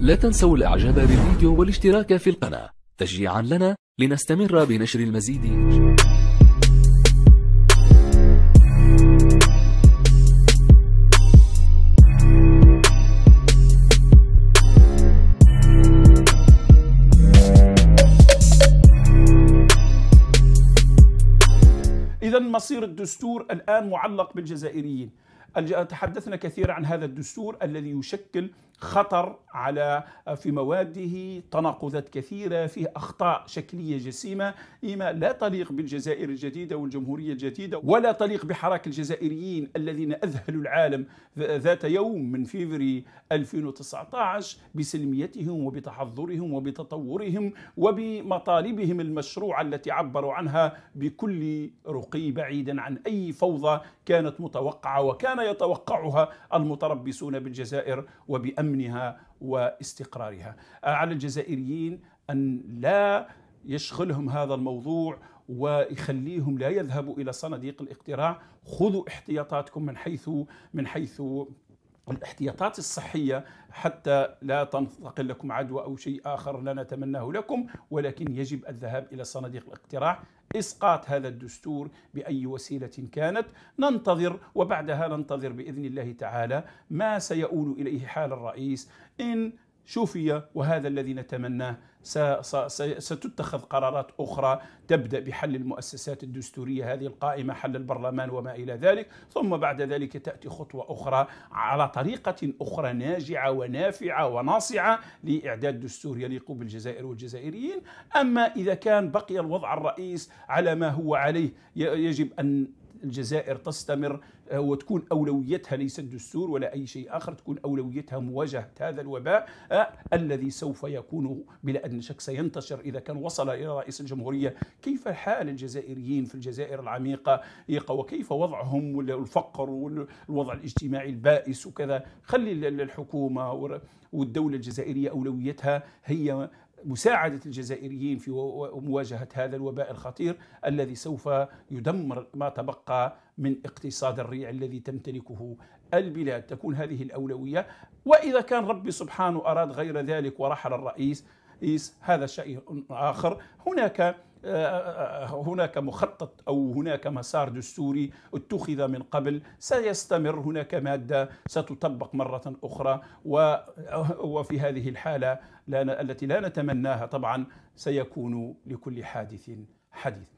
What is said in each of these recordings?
لا تنسوا الإعجاب بالفيديو والاشتراك في القناة. تشجيعا لنا لنستمر بنشر المزيد. إذا مصير الدستور الآن معلق بالجزائريين. تحدثنا كثيرا عن هذا الدستور الذي يشكل خطر على في مواده تناقضات كثيرة فيه أخطاء شكلية جسيمة. إما لا تليق بالجزائر الجديدة والجمهورية الجديدة ولا تليق بحراك الجزائريين الذين أذهلوا العالم ذات يوم من فيفري 2019 بسلميتهم وبتحضرهم وبتطورهم وبمطالبهم المشروعة التي عبروا عنها بكل رقي بعيدا عن أي فوضى كانت متوقعة وكان يتوقعها المتربصون بالجزائر وبأمن أمنها واستقرارها. على الجزائريين أن لا يشغلهم هذا الموضوع ويخليهم لا يذهبوا إلى صناديق الاقتراع. خذوا احتياطاتكم من حيث من حيث الاحتياطات الصحية حتى لا تنتقل لكم عدوى أو شيء آخر لا نتمناه لكم ولكن يجب الذهاب إلى صناديق الاقتراع. إسقاط هذا الدستور بأي وسيلة كانت ننتظر وبعدها ننتظر بإذن الله تعالى ما سيؤول إليه حال الرئيس. إن شوفي وهذا الذي نتمناه. ستتخذ قرارات أخرى. تبدأ بحل المؤسسات الدستورية هذه القائمة حل البرلمان وما إلى ذلك. ثم بعد ذلك تأتي خطوة أخرى على طريقة أخرى ناجعة ونافعة وناصعة لإعداد دستور يليق بالجزائر والجزائريين. أما إذا كان بقي الوضع الرئيس على ما هو عليه يجب أن الجزائر تستمر آه، وتكون أولويتها ليس الدستور ولا أي شيء آخر تكون أولويتها مواجهة هذا الوباء آه، الذي سوف يكون بلا أدنى شك سينتشر إذا كان وصل إلى رئيس الجمهورية. كيف حال الجزائريين في الجزائر العميقة؟ وكيف وضعهم والفقر والوضع الاجتماعي البائس وكذا؟ خلي الحكومة والدولة الجزائرية أولويتها هي مساعدة الجزائريين في مواجهة هذا الوباء الخطير الذي سوف يدمر ما تبقى من اقتصاد الريع الذي تمتلكه البلاد. تكون هذه الأولوية. وإذا كان ربي سبحانه أراد غير ذلك ورحل الرئيس هذا شيء آخر. هناك هناك مخطط أو هناك مسار دستوري اتخذ من قبل. سيستمر هناك مادة ستطبق مرة أخرى. وفي هذه الحالة التي لا نتمناها طبعا سيكون لكل حادث حديث.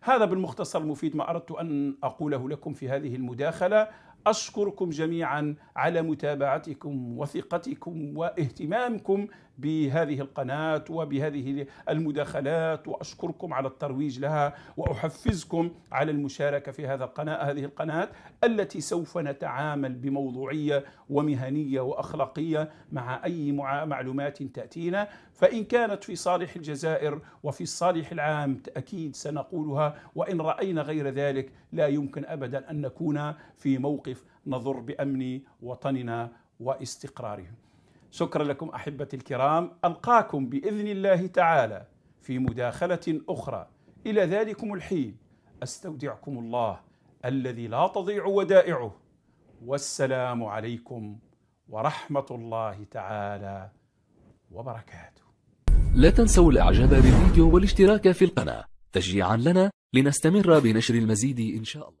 هذا بالمختصر المفيد ما أردت أن أقوله لكم في هذه المداخلة. أشكركم جميعا على متابعتكم وثقتكم واهتمامكم بهذه القناة وبهذه المداخلات وأشكركم على الترويج لها وأحفزكم على المشاركة في هذا القناة هذه القناة التي سوف نتعامل بموضوعية ومهنية وأخلاقية مع أي معلومات تأتينا. فإن كانت في صالح الجزائر وفي الصالح العام أكيد سنقولها وإن رأينا غير ذلك لا يمكن أبدا أن نكون في موقف نضر بأمن وطننا واستقراره شكرا لكم أحبتي الكرام. ألقاكم بإذن الله تعالى في مداخلة أخرى. إلى ذلكم الحين. أستودعكم الله الذي لا تضيع ودائعه. والسلام عليكم ورحمة الله تعالى وبركاته. لا تنسوا الإعجاب بالفيديو والاشتراك في القناة. تشجيعا لنا لنستمر بنشر المزيد إن شاء الله.